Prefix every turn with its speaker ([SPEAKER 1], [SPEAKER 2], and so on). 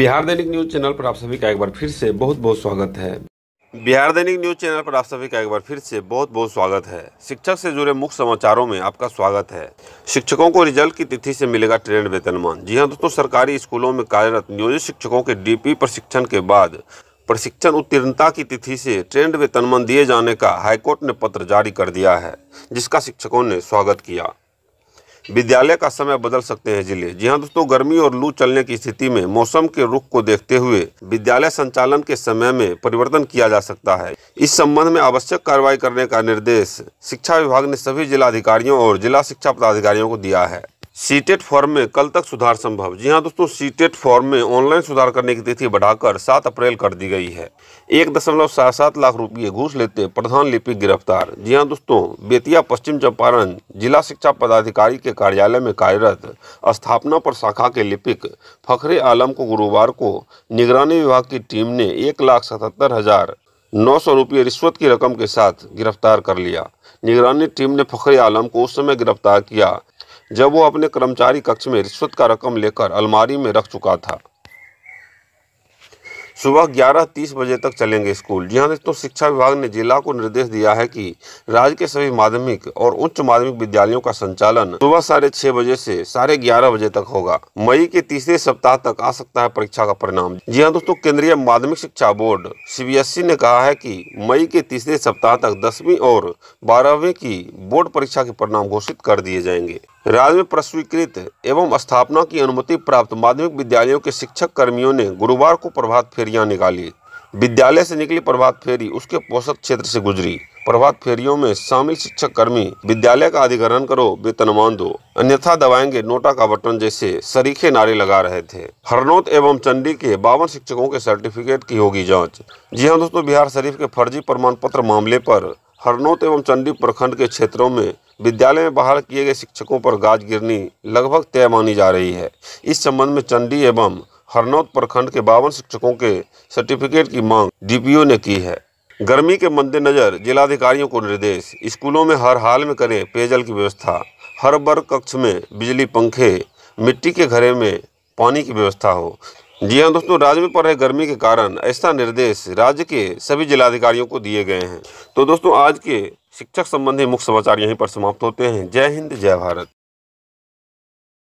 [SPEAKER 1] बिहार दैनिक news channel पर आप सभी का एक बार फिर से बहुत बहुत स्वागत है। बिहार दैनिक न्यूज़ चैनल पर आप सभी का एक बार फिर से बहुत बहुत स्वागत है। शिक्षक से जुड़े मुख्य समाचारों में आपका स्वागत है। शिक्षकों को रिज़ल्ट की तिथि से मिलेगा ट्रेंड वेतनमान। जी हाँ दोस्तों, सरकारी स्कूलों में कार्यरत नियोजित शिक्षकों के डीपी प्रशिक्षण के बाद प्रशिक्षण उत्तीर्णता की तिथि से ट्रेंड वेतनमान दिए जाने का हाईकोर्ट ने पत्र जारी कर दिया है, जिसका शिक्षकों ने स्वागत किया। विद्यालय का समय बदल सकते हैं ज़िले। जी हाँ दोस्तों, गर्मी और लू चलने की स्थिति में मौसम के रुख को देखते हुए विद्यालय संचालन के समय में परिवर्तन किया जा सकता है। इस संबंध में आवश्यक कार्रवाई करने का निर्देश शिक्षा विभाग ने सभी जिलाधिकारियों और जिला शिक्षा पदाधिकारियों को दिया है। सीटेट फॉर्म में कल तक सुधार संभव। जी हाँ दोस्तों, सीटेट फॉर्म में ऑनलाइन सुधार करने की तिथि बढ़ाकर 7 अप्रैल कर दी गई है। एक दशमलव सात सात लाख रुपये घूस लेते प्रधान लिपिक गिरफ़्तार। जी हाँ दोस्तों, बेतिया, पश्चिम चंपारण जिला शिक्षा पदाधिकारी के कार्यालय में कार्यरत स्थापना पर शाखा के लिपिक फखरे आलम को गुरुवार को निगरानी विभाग की टीम ने एक लाख सतहत्तर हज़ार नौ सौ रुपये रिश्वत की रकम के साथ गिरफ़्तार कर लिया। निगरानी टीम ने फखरे आलम को उस समय गिरफ़्तार किया जब वो अपने कर्मचारी कक्ष में रिश्वत का रकम लेकर अलमारी में रख चुका था। सुबह ग्यारह तीस बजे तक चलेंगे स्कूल। जी हाँ दोस्तों, शिक्षा विभाग ने जिला को निर्देश दिया है कि राज्य के सभी माध्यमिक और उच्च माध्यमिक विद्यालयों का संचालन सुबह साढ़े छह बजे से साढ़े ग्यारह बजे तक होगा। मई के तीसरे सप्ताह तक आ सकता है परीक्षा का परिणाम। जी हाँ दोस्तों, केंद्रीय माध्यमिक शिक्षा बोर्ड सीबीएसई ने कहा है की मई के तीसरे सप्ताह तक दसवीं और बारहवीं की बोर्ड परीक्षा के परिणाम घोषित कर दिए जाएँगे। राज्य में प्रस्वीकृत एवं स्थापना की अनुमति प्राप्त माध्यमिक विद्यालयों के शिक्षक कर्मियों ने गुरुवार को प्रभात फेरियाँ निकाली। विद्यालय से निकली प्रभात फेरी उसके पोषक क्षेत्र से गुजरी। प्रभात फेरियों में शामिल शिक्षक कर्मी, विद्यालय का अधिग्रहण करो वेतनमान दो अन्यथा दबाएँगे नोटा का बटन जैसे सरीखे नारे लगा रहे थे। हरनौत एवं चंडी के बावन शिक्षकों के सर्टिफिकेट की होगी जाँच। जी हाँ दोस्तों, बिहार शरीफ के फर्जी प्रमाण पत्र मामले पर हरनौत एवं चंडी प्रखंड के क्षेत्रों में विद्यालय में बहाल किए गए शिक्षकों पर गाज गिरनी लगभग तय मानी जा रही है। इस संबंध में चंडी एवं हरनौत प्रखंड के बावन शिक्षकों के सर्टिफिकेट की मांग डीपीओ ने की है। गर्मी के मद्देनजर जिलाधिकारियों को निर्देश, स्कूलों में हर हाल में करें पेयजल की व्यवस्था। हर वर्ग कक्ष में बिजली पंखे, मिट्टी के घरे में पानी की व्यवस्था हो। जी हाँ दोस्तों, राज्य में पड़ रहे गर्मी के कारण ऐसा निर्देश राज्य के सभी जिलाधिकारियों को दिए गए हैं। तो दोस्तों, आज के शिक्षक संबंधी मुख्य समाचार यहीं पर समाप्त होते हैं। जय हिंद, जय भारत।